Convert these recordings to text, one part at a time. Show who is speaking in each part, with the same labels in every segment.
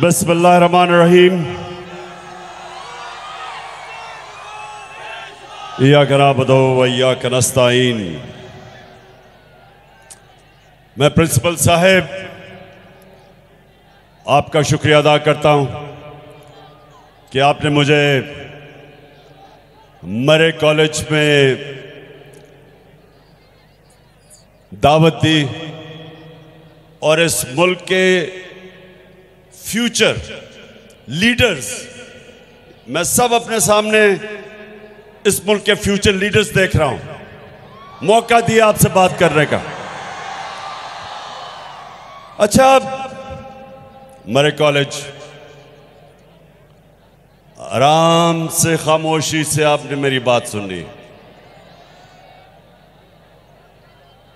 Speaker 1: बसमीम या कना बदो वैया कनस्ताइन मैं प्रिंसिपल साहब, आपका शुक्रिया अदा करता हूँ कि आपने मुझे मरे कॉलेज में दावत दी और इस मुल्क के फ्यूचर लीडर्स मैं सब अपने सामने इस मुल्क के फ्यूचर लीडर्स देख रहा हूँ। मौका दिया आपसे बात करने का। अच्छा आप मरे कॉलेज आराम से, खामोशी से आपने मेरी बात सुनी।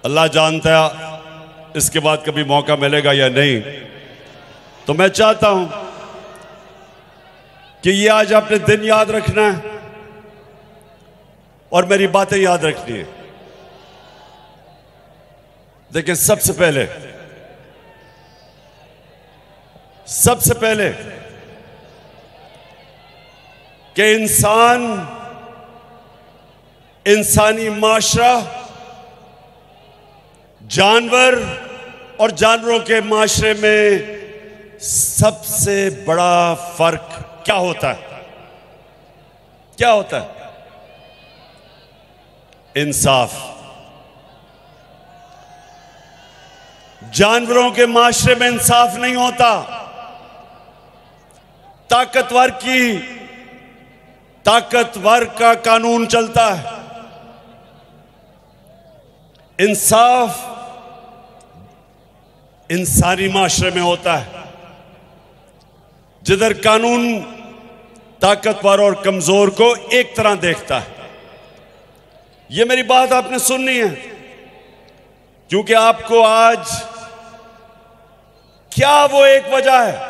Speaker 1: अल्लाह जानता है इसके बाद कभी मौका मिलेगा या नहीं। तो मैं चाहता हूँ कि ये आज आपने दिन याद रखना है और मेरी बातें याद रखनी है। देखिए सबसे पहले सबसे पहले कि इंसान, इंसानी माशरा, जानवर और जानवरों के माशरे में सबसे बड़ा फ़र्क क्या होता है? क्या होता है? इंसाफ। जानवरों के माशरे में इंसाफ नहीं होता। ताकतवर की, ताकतवर का कानून चलता है। इंसाफ इंसानी माशरे में होता है। जिधर कानून, ताकतवर और कमज़ोर को एक तरह देखता है। यह मेरी बात आपने सुननी है, क्योंकि आपको आज क्या वो एक वजह है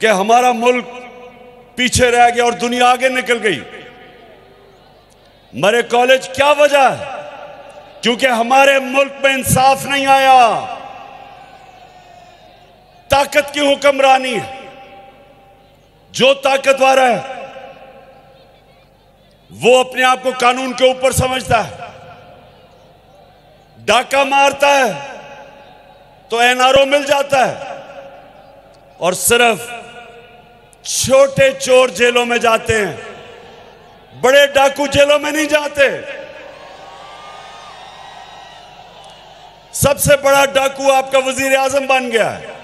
Speaker 1: कि हमारा मुल्क पीछे रह गया और दुनिया आगे निकल गई। मरे कॉलेज क्या वजह है? क्योंकि हमारे मुल्क में इंसाफ नहीं आया। ताकत की हुक्मरानी है। जो ताकतवर है, वो अपने आप को कानून के ऊपर समझता है। डाका मारता है तो एनआरओ मिल जाता है। और सिर्फ़ छोटे चोर जेलों में जाते हैं, बड़े डाकू जेलों में नहीं जाते। सबसे बड़ा डाकू आपका वज़ीर आज़म बन गया है।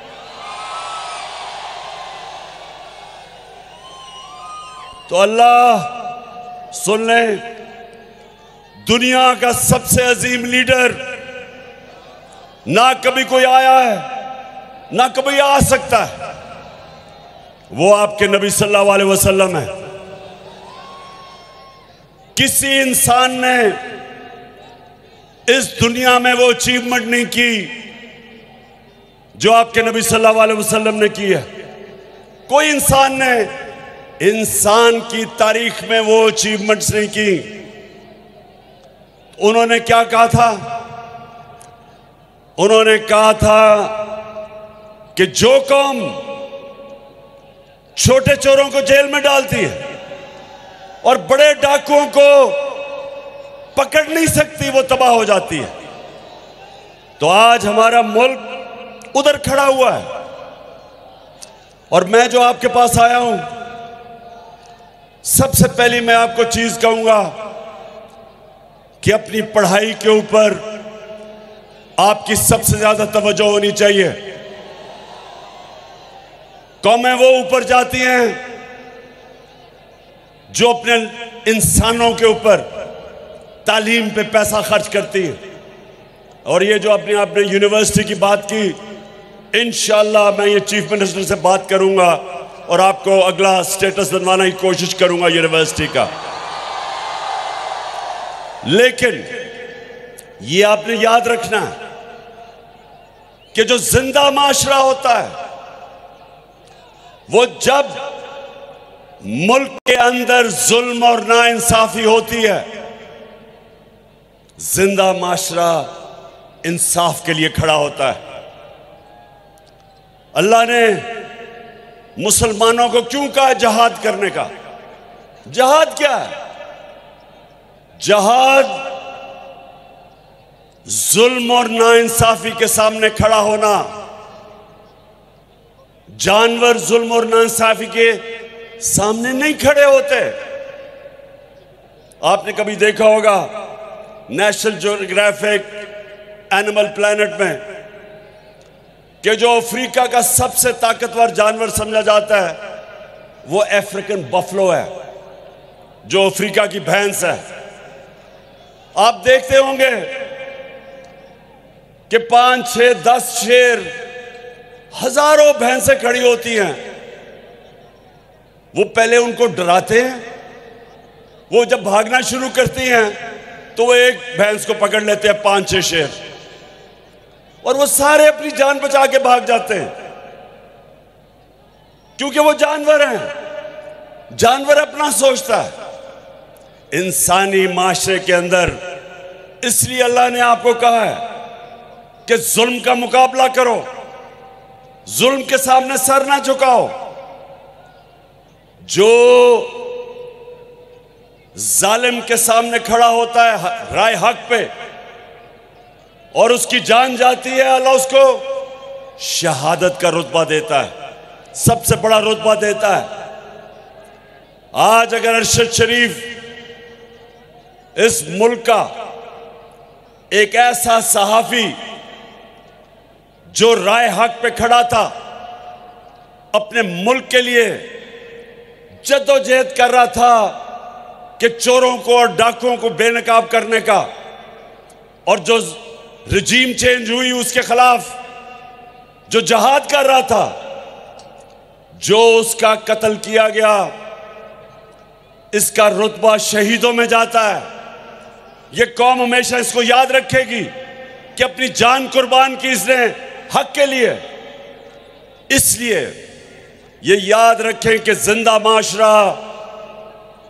Speaker 1: तो अल्लाह, सुन ले, दुनिया का सबसे अजीम लीडर, ना कभी कोई आया है, ना कभी आ सकता है। वो आपके नबी सल्लल्लाहु अलैहि वसल्लम है। किसी इंसान ने इस दुनिया में वो अचीवमेंट नहीं की जो आपके नबी सल्लल्लाहु अलैहि वसल्लम ने की है। कोई इंसान ने इंसान की तारीख में वो अचीवमेंट्स नहीं की। उन्होंने क्या कहा था? उन्होंने कहा था कि जो कौम छोटे चोरों को जेल में डालती है और बड़े डाकुओं को पकड़ नहीं सकती, वो तबाह हो जाती है। तो आज हमारा मुल्क उधर खड़ा हुआ है। और मैं जो आपके पास आया हूँ सबसे पहली मैं आपको चीज़ कहूँगा कि अपनी पढ़ाई के ऊपर आपकी सबसे ज़्यादा तवज्जो होनी चाहिए। कौमें वो ऊपर जाती हैं जो अपने इंसानों के ऊपर तालीम पे पैसा खर्च करती है। और ये जो अपने आपने यूनिवर्सिटी की बात की इनशाला मैं ये चीफ मिनिस्टर से बात करूँगा। और आपको अगला स्टेटस बनवाने की कोशिश करूँगा यूनिवर्सिटी का। लेकिन ये आपने याद रखना है कि जो ज़िंदा माशरा होता है, वो जब मुल्क के अंदर जुल्म और नाइंसाफी होती है, ज़िंदा माशरा इंसाफ के लिए खड़ा होता है। अल्लाह ने मुसलमानों को क्यों कहा जहाद करने का? जहाद क्या है? जहाद जुल्म और नाइंसाफी के सामने खड़ा होना। जानवर जुल्म और नाइंसाफी के सामने नहीं खड़े होते। आपने कभी देखा होगा, नेशनल जोग्राफिक एनिमल प्लैनेट में कि जो अफ्रीका का सबसे ताकतवर जानवर समझा जाता है, वो अफ्रीकन बफलो है, जो अफ्रीका की भैंस है। आप देखते होंगे कि पाँच छह, दस शेर हज़ारों भैंसें खड़ी होती हैं। वो पहले उनको डराते हैं, वो जब भागना शुरू करती हैं तो वो एक भैंस को पकड़ लेते हैं, पाँच छह शेर। और वो सारे अपनी जान बचा के भाग जाते हैं। क्योंकि वो जानवर हैं। जानवर अपना सोचता है। इंसानी माशरे के अंदर इसलिए अल्लाह ने आपको कहा है कि जुल्म का मुकाबला करो। जुल्म के सामने सर ना झुकाओ। जो जालिम के सामने खड़ा होता है राय हक पे और उसकी जान जाती है, अल्लाह उसको शहादत का रुतबा देता है, सबसे बड़ा रुतबा देता है। आज अगर अरशद शरीफ इस मुल्क का एक ऐसा सहाफी जो राय हक पे खड़ा था, अपने मुल्क के लिए जदोजहद कर रहा था कि चोरों को और डाकुओं को बेनकाब करने का, और जो रजीम चेंज हुई उसके खिलाफ। जो जहाद कर रहा था, जो उसका कत्ल किया गया, इसका रुतबा शहीदों में जाता है। ये कौम हमेशा इसको याद रखेगी कि अपनी जान कुर्बान की इसने हक के लिए। इसलिए ये याद रखें कि ज़िंदा माशरा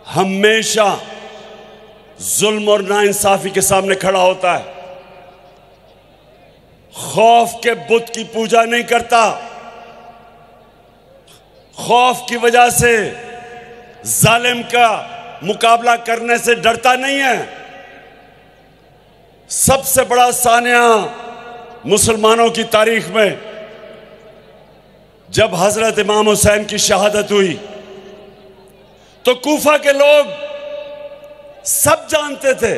Speaker 1: हमेशा जुल्म और नाइंसाफी के सामने खड़ा होता है। खौफ के बुत की पूजा नहीं करता। खौफ की वजह से जालिम का मुकाबला करने से डरता नहीं है। सबसे बड़ा सानिया मुसलमानों की तारीख में जब हज़रत इमाम हुसैन की शहादत हुई तो कूफा के लोग सब जानते थे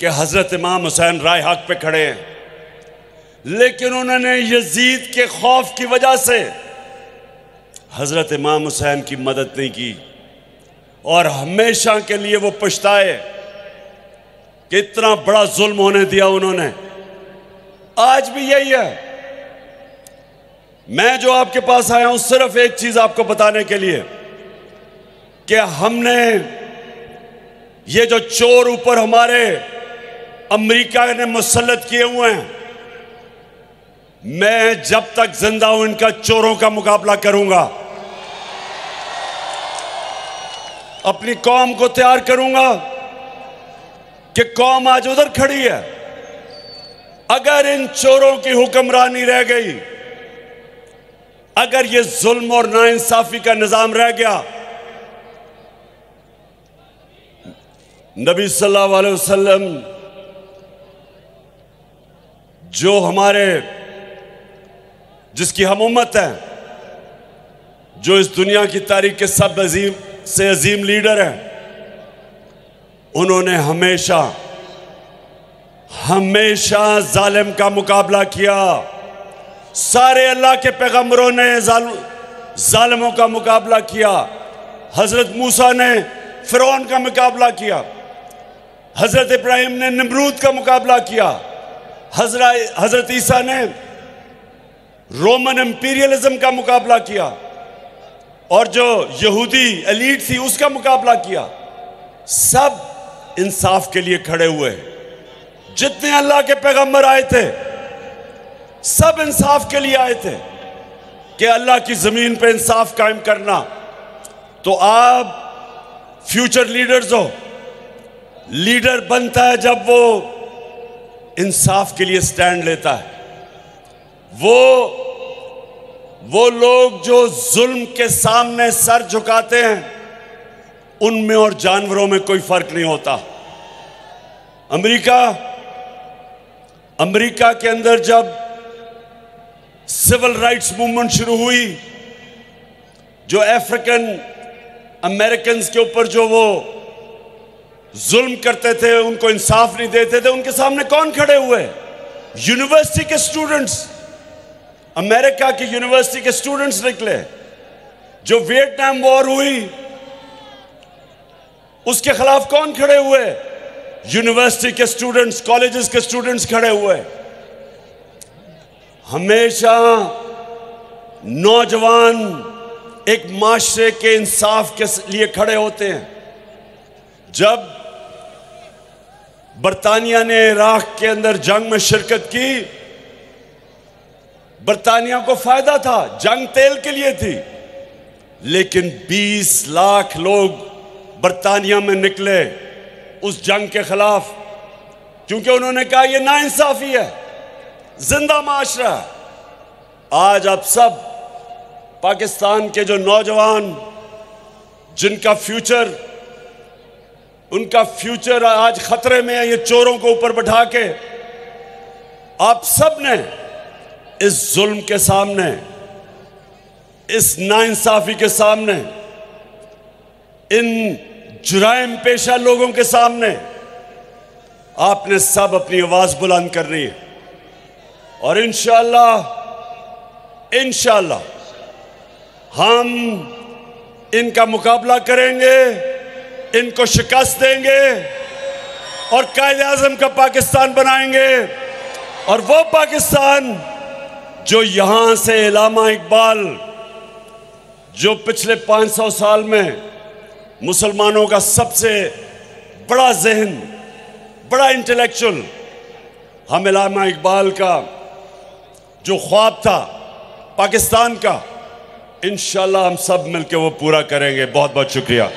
Speaker 1: कि हज़रत इमाम हुसैन राय हक पे खड़े हैं। लेकिन उन्होंने यजीद के खौफ की वजह से हज़रत इमाम हुसैन की मदद नहीं की। और हमेशा के लिए वो पछताए कि इतना बड़ा जुल्म होने दिया उन्होंने। आज भी यही है। मैं जो आपके पास आया हूँ, सिर्फ़ एक चीज़ आपको बताने के लिए कि हमने ये जो चोर ऊपर हमारे अमेरिका ने मुसलत किए हुए हैं मैं जब तक ज़िंदा हूँ, इनका चोरों का मुकाबला करूँगा। अपनी कौम को तैयार करूँगा कि कौम आज उधर खड़ी है। अगर इन चोरों की हुक्मरानी रह गई, अगर ये जुल्म और नाइंसाफी का निज़ाम रह गया, नबी सल्लल्लाहु अलैहि वसल्लम, जो हमारे जिसकी हम उम्मत है, जो इस दुनिया की तारीख के सब अजीम, से अजीम लीडर हैं, उन्होंने हमेशा हमेशा जालिम का मुकाबला किया। सारे अल्लाह के पैगम्बरों ने जालिमों का मुकाबला किया। हज़रत मूसा ने फिरौन का मुकाबला किया। हज़रत इब्राहिम ने नमरूद का मुकाबला किया। हज़रत ईसा ने रोमन एम्पीरियलिज्म का मुकाबला किया और जो यहूदी एलीट थी उसका मुकाबला किया। सब इंसाफ के लिए खड़े हुए। जितने अल्लाह के पैगंबर आए थे, सब इंसाफ के लिए आए थे कि अल्लाह की ज़मीन पे इंसाफ कायम करना। तो आप फ्यूचर लीडर्स हो, लीडर बनता है जब वो इंसाफ के लिए स्टैंड लेता है। वो वो लोग जो जुल्म के सामने सर झुकाते हैं, उनमें और जानवरों में कोई फ़र्क नहीं होता। अमेरिका अमेरिका के अंदर जब सिविल राइट्स मूवमेंट शुरू हुई, जो अफ्रीकन अमेरिकन के ऊपर जो वो जुल्म करते थे, उनको इंसाफ नहीं देते थे, उनके सामने कौन खड़े हुए? यूनिवर्सिटी के स्टूडेंट्स। अमेरिका की यूनिवर्सिटी के स्टूडेंट्स निकले। जो वियतनाम वॉर हुई, उसके खिलाफ कौन खड़े हुए? यूनिवर्सिटी के स्टूडेंट्स कॉलेजेस के स्टूडेंट्स खड़े हुए। हमेशा नौजवान एक माशरे के इंसाफ के लिए खड़े होते हैं। जब बरतानिया ने इराक के अंदर जंग में शिरकत की बरतानिया को फ़ायदा था, जंग तेल के लिए थी। लेकिन 20 लाख लोग बरतानिया में निकले उस जंग के खिलाफ, क्योंकि उन्होंने कहा यह नाइंसाफी है, ज़िंदा माशरा आज आप सब पाकिस्तान के जो नौजवान, जिनका फ्यूचर, उनका फ्यूचर आज खतरे में है, ये चोरों को ऊपर बैठा के, आप सबने इस जुल्म के सामने, इस नाइंसाफी के सामने, इन जुराइम पेशा लोगों के सामने, आपने सब अपनी आवाज़ बुलंद करनी है। और इनशाला इनशाला हम इनका मुकाबला करेंगे, इनको शिकस्त देंगे, और कायद आज़म का पाकिस्तान बनाएँगे, और वो पाकिस्तान जो यहाँ से इलामा इकबाल, जो पिछले 500 साल में मुसलमानों का सबसे बड़ा जहन, बड़ा इंटेलेक्चुअल हम इलामा इकबाल का जो ख्वाब था, पाकिस्तान का, इंशाल्लाह हम सब मिलकर वो पूरा करेंगे। बहुत बहुत शुक्रिया।